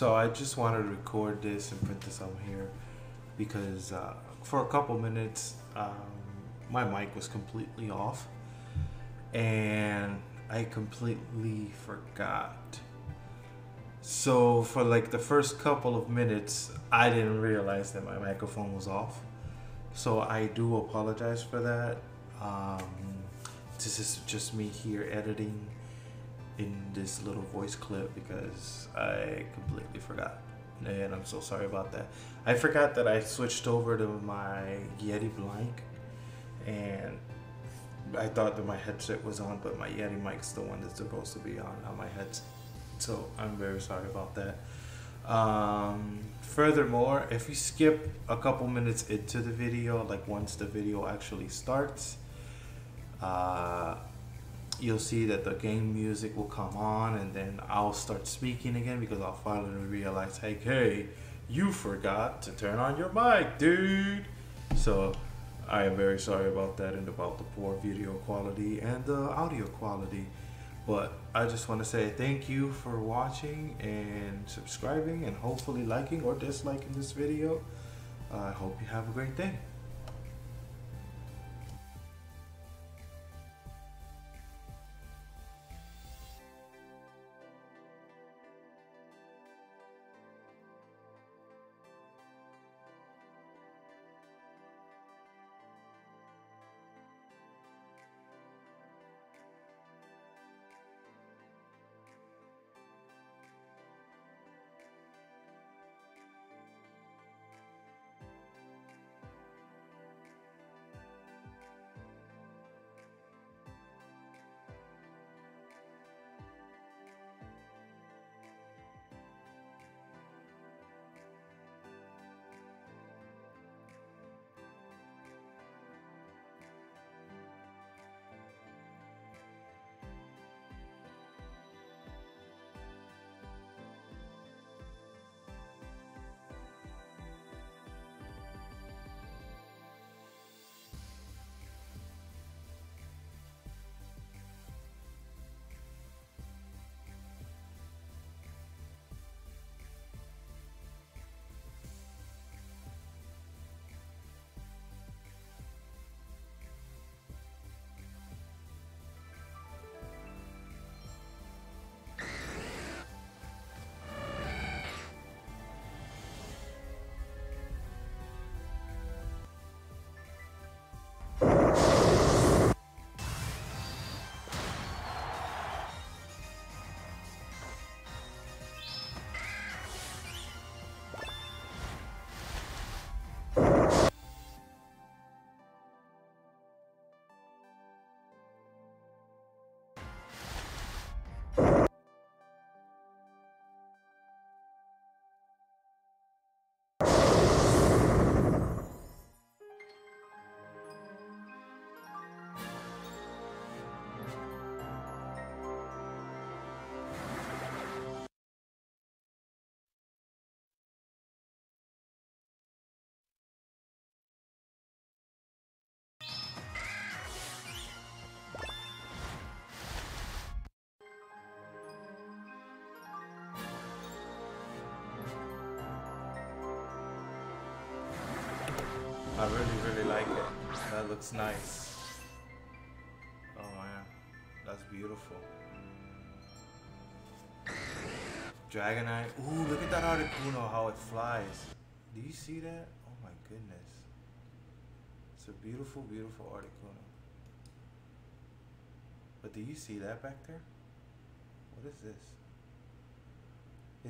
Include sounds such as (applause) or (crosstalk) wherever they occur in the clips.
So I just wanted to record this and put this on here because uh, for a couple minutes um, my mic was completely off and I completely forgot. So for like the first couple of minutes, I didn't realize that my microphone was off. So I do apologize for that. Um, this is just me here editing in this little voice clip because I completely forgot. And I'm so sorry about that. I forgot that I switched over to my Yeti Blank and I thought that my headset was on, but my Yeti mic's the one that's supposed to be on, not my headset. So I'm very sorry about that. Um, furthermore, if you skip a couple minutes into the video, like once the video actually starts, uh, you'll see that the game music will come on and then I'll start speaking again because I'll finally realize, hey, hey, you forgot to turn on your mic, dude. So I am very sorry about that and about the poor video quality and the audio quality. But I just want to say thank you for watching and subscribing and hopefully liking or disliking this video. I hope you have a great day. Looks nice. Oh man, that's beautiful. Dragonite. Ooh, look at that Articuno, how it flies. Do you see that? Oh my goodness. It's a beautiful, beautiful Articuno. But do you see that back there? What is this?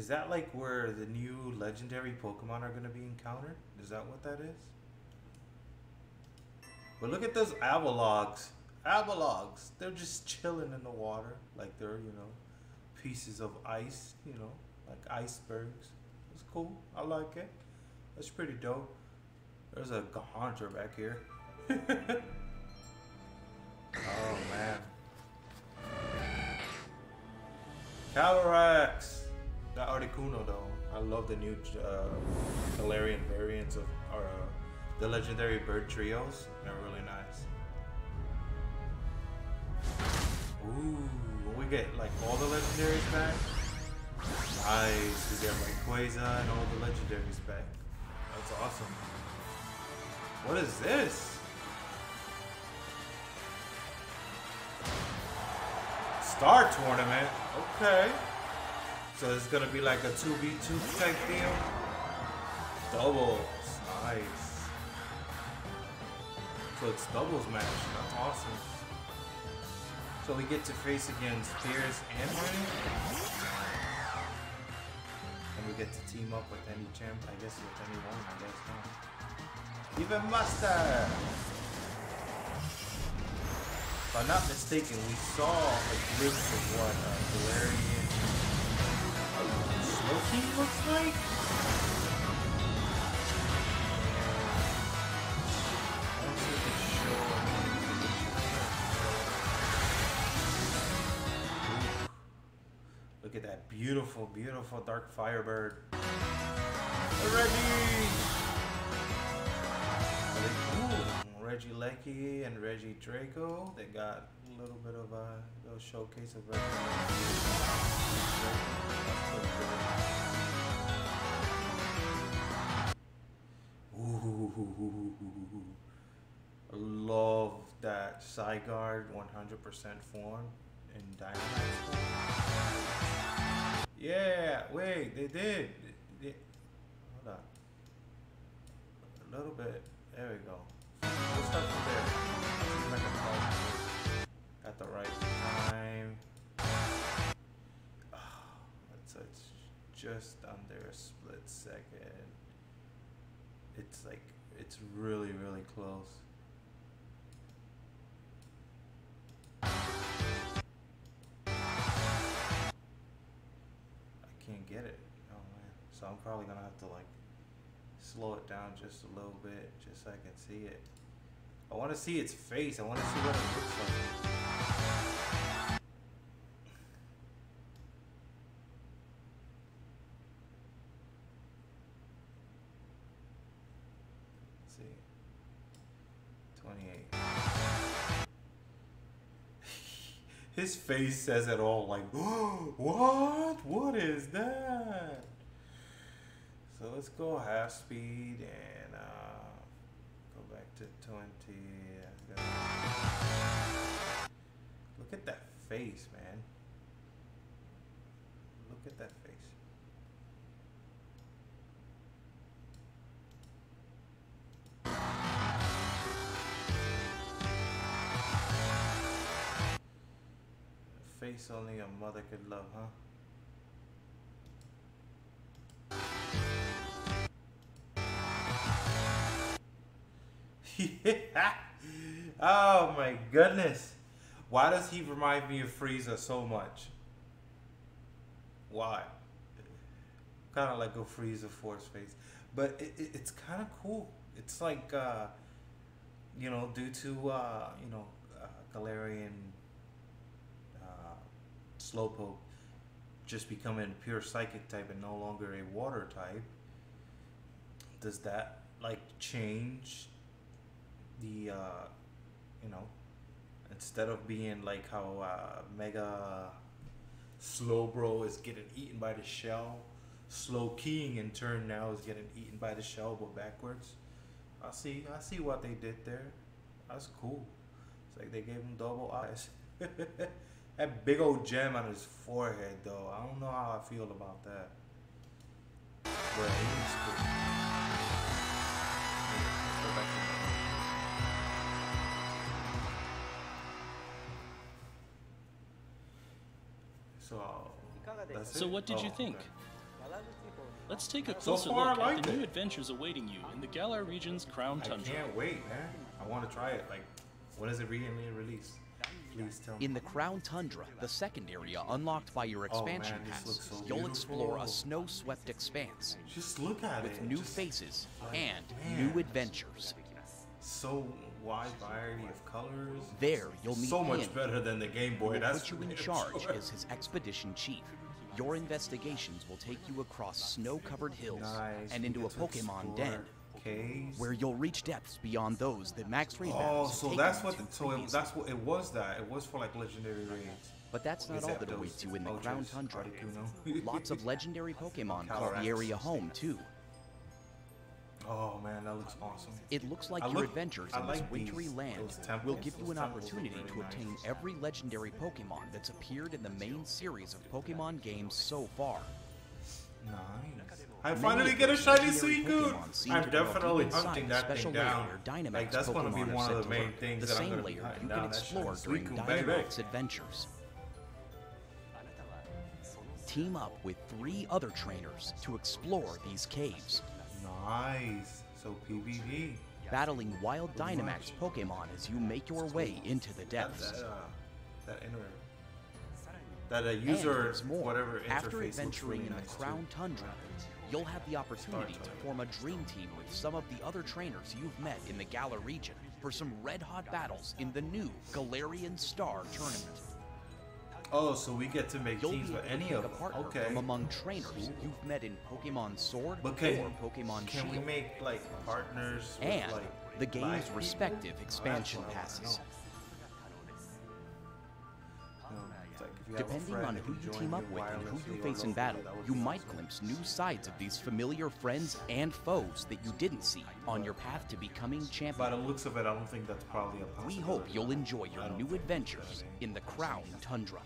Is that like where the new legendary Pokemon are going to be encountered? Is that what that is? But look at those Avalugs. Avalugs. They're just chilling in the water. Like they're, you know, pieces of ice, you know, like icebergs. It's cool. I like it. That's pretty dope. There's a Haunter back here. (laughs) oh, man. Calyrex. That Articuno, though. I love the new uh, Galarian variants of our. Uh, the legendary bird trios. They're really nice. Ooh, we get like all the legendaries back, Nice. We get like Rayquaza and all the legendaries back. That's awesome. What is this? Star Tournament. Okay. So it's gonna be like a 2v2 type deal. Doubles. Nice. So it's doubles match. That's awesome. So we get to face against Piers and Marty. And we get to team up with any champ, I guess with anyone, I guess not. Even Master! If I'm not mistaken, we saw a glimpse of what uh, Galarian Slowking looks like? Beautiful, beautiful dark firebird. Reggie! Ooh, Regieleki and Regidrago. They got a little bit of a little showcase of Reggie. Ooh, I love that Zygarde 100% form in form. Yeah, wait, they did. They- hold on. A little bit. There we go. Start from there. See if I can at the right time. Oh, it's, it's just under a split second. It's like, it's really, really close. Get it. Oh man. So I'm probably gonna have to like slow it down just a little bit just so I can see it. I wanna see its face. I wanna see what it looks like. His face says it all like, (gasps) what? What is that? So let's go half speed and uh, go back to 20. Uh, Look at that face, man. Look at that face. Face only a mother could love, huh? (laughs) yeah. Oh my goodness. Why does he remind me of Frieza so much? Why? Kind of like a Frieza force face. But it, it, it's kind of cool. It's like, uh, you know, due to, uh, you know, uh, Galarian Slowpoke just becoming pure psychic type and no longer a water type, does that like change the uh, you know instead of being like how uh, Mega Slowbro is getting eaten by the shell, Slowking in turn now is getting eaten by the shell but backwards. I see I see what they did there. That's cool. It's like they gave him double eyes. (laughs) that big old gem on his forehead though. I don't know how I feel about that. But it looks cool. Let's go back to that. So So it? what did you Oh, think? okay. Let's take a So closer far, look at the new adventures awaiting you in the Galar region's Crown Tundra. I can't wait, man. I want to try it. Like, when is it being released? Please tell me. In the Crown Tundra, the second area unlocked by your Oh, expansion man, pass, so you'll explore a snow-swept expanse Just look at with it. new Just faces like, and man. new adventures. So wide variety of colors. There, you'll meet so much Ian, better than the Game Boy. That's put you in (laughs) charge sure. as his expedition chief. Your investigations will take you across snow-covered hills Nice. and into a Pokemon explore den, Caves. where you'll reach depths beyond those that Max Raid Oh, so taken that's you what. to so it, that's what it was. That it was for like legendary raids. But that's not all that awaits you in the Moltres, Crown Tundra. Lots of (laughs) legendary Pokemon call the area home, too. Oh man, that looks awesome. It looks like I your look- adventures I in this wintry these- land those will give you an opportunity really to obtain nice. every legendary Pokemon that's appeared in the main series of Pokemon games so far. Nice. I finally get a shiny Suicune. I'm definitely hunting that thing down. Dynamax Like that's gonna be one of the main things the that I'm gonna be hunting down. that Suicune. Dynamax adventures. Team up with three other trainers to explore these caves. Nice. So PvP. battling wild Dynamax Pokemon as you make your way into the depths. that, uh, that inner. That uh, And user, there's more. whatever After interface looks adventuring really in the nice Crown too. Tundra, you'll have the opportunity to form a dream team with some of the other trainers you've met in the Galar region for some red-hot battles in the new Galarian Star Tournament. Oh, so we get to make You'll teams with any of them. Okay. from among trainers you've met in Pokemon Sword But can, or Pokemon can Shield. we make like partners with, and like the game's respective Oh, expansion what I wanna passes. Depending on who you team up with and who you face in battle, you might glimpse new sides of these familiar friends and foes that you didn't see on your path to becoming champion. By the champion. looks of it, I don't think that's probably a We hope you'll enjoy your new adventures in the Crown Tundra.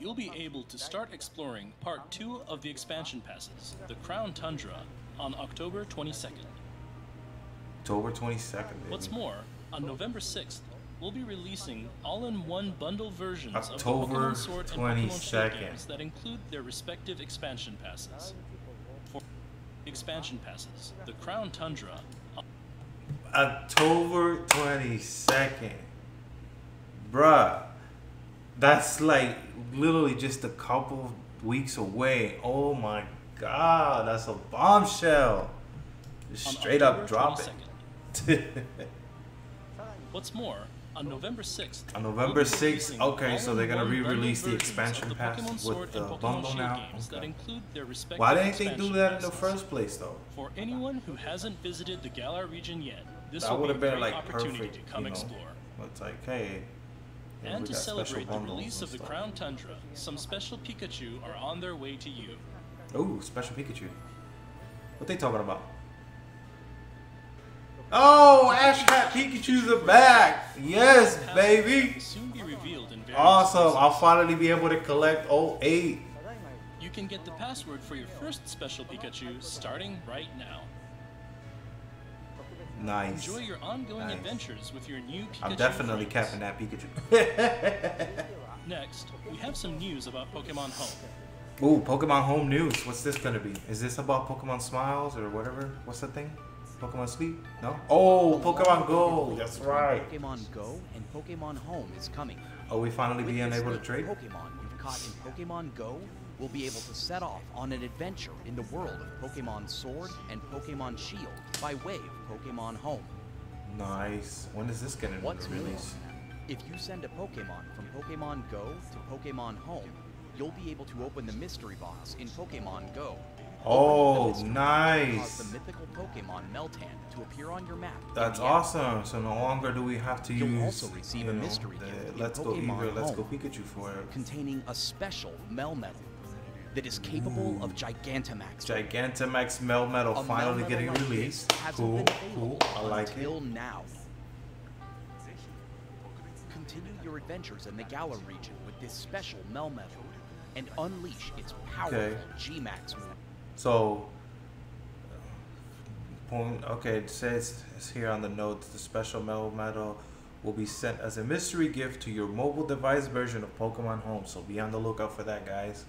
You'll be able to start exploring Part 2 of the expansion passes, the Crown Tundra, on October 22nd. October 22nd. Baby. What's more, on November 6th, we'll be releasing all-in-one bundle versions of the October Pokemon Sword and Pokemon Shield games that include their respective expansion passes. For expansion passes, the Crown Tundra, October 22nd. Bruh. That's like literally just a couple of weeks away. Oh my god, that's a bombshell. Just straight October up drop 22nd. it. (laughs) What's more, on November 6th, On November 6th, okay, so they're gonna re-release the expansion of the pass Pokemon with the bundle now? that Okay. include their respective Why didn't they do that in the first place though? For anyone who hasn't visited the Galar region yet, this That would be have been great like perfect, to come you know. explore. It's like, hey. you know, And to celebrate the release of the. Crown Tundra, some special Pikachu are on their way to you. Oh, special Pikachu. What they talking about? Oh, Ash Pikachu's are back. Yes, baby. will Soon be revealed in various Awesome. I'll finally be able to collect 08. You can get the password for your first special Pikachu starting right now. Nice. Enjoy your ongoing Nice. adventures with your new Pikachu I'm definitely friends. capping that Pikachu. (laughs) Next, we have some news about Pokemon Home. Ooh, Pokemon Home News. What's this gonna be? Is this about Pokemon Smiles or whatever? What's the thing? Pokemon Sleep? No? Oh, Pokemon Go. That's right. Pokemon Go and Pokemon Home is coming. Are we finally With being able to trade? Pokemon you've caught in Pokemon Go will be able to set off on an adventure in the world of Pokemon Sword and Pokemon Shield by way of Pokemon Home. Nice. When is this gonna What's released? if you send a Pokemon from Pokemon Go to Pokemon Home, you'll be able to open the mystery box in Pokemon Go. Oh, Opening the mystery box will nice. The mythical Pokemon Meltan to appear on your map. That's awesome. So no longer do we have to You'll use also receive you a mystery the gift Let's go Eevee, Let's go Pikachu for it. containing a special Melmetal that is capable hmm. of Gigantamax. Gigantamax Melmetal A finally Melmetal getting like released. Cool, cool. I like it. now. Continue your adventures in the Galar region with this special Melmetal and unleash its powerful Okay. G-Max move. So. Okay, it says here on the notes the special medal will be sent as a mystery gift to your mobile device version of Pokemon Home. So be on the lookout for that, guys.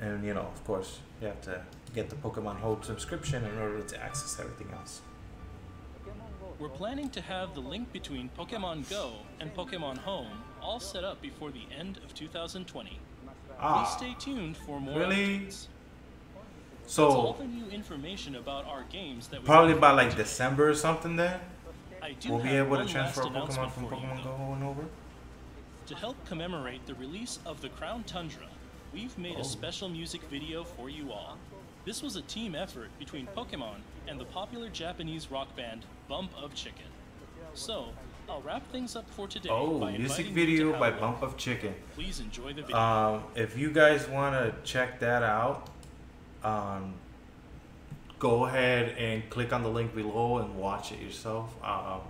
And you know, of course, you have to get the Pokemon Home subscription in order to access everything else. We're planning to have the link between Pokemon Go and Pokemon Home all set up before the end of 2020. Please Ah, stay tuned for more really? updates. That's all so the new information about our games that probably by like. December or something. Then we'll be able to transfer Pokemon from you, Pokemon. Go and over. To help commemorate the release of the Crown Tundra, we've made Oh. a special music video for you all. This was a team effort between Pokemon and the popular Japanese rock band Bump of Chicken. So, I'll wrap things up for today. Oh, music video by Bump of Chicken. Please enjoy the video. Um, if you guys want to check that out, um, go ahead and click on the link below and watch it yourself. Um,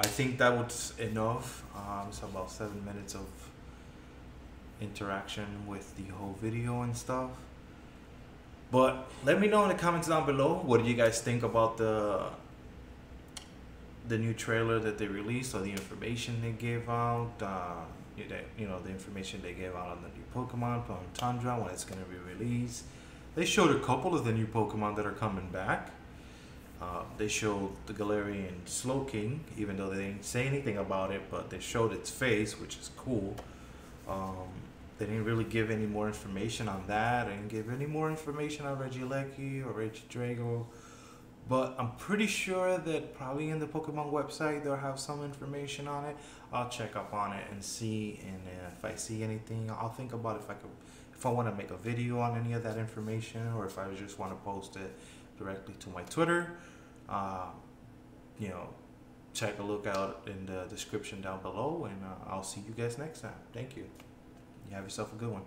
I think that was enough. Um, it's about seven minutes of interaction with the whole video and stuff. But let me know in the comments down below what do you guys think about the the new trailer that they released or the information they gave out. Uh, you know, the information they gave out on the new Pokemon on Tundra when it's gonna be released. They showed a couple of the new Pokemon that are coming back. Uh, they showed the Galarian Slowking, even though they didn't say anything about it, but they showed its face, which is cool. Um, they didn't really give any more information on that. They didn't give any more information on Regieleki or Regidrago. But I'm pretty sure that probably in the Pokemon website they'll have some information on it. I'll check up on it and see, and if I see anything, I'll think about if I could, if I want to make a video on any of that information, or if I just want to post it directly to my Twitter. Uh, you know, check a look out in the description down below, and uh, I'll see you guys next time. Thank you. You have yourself a good one.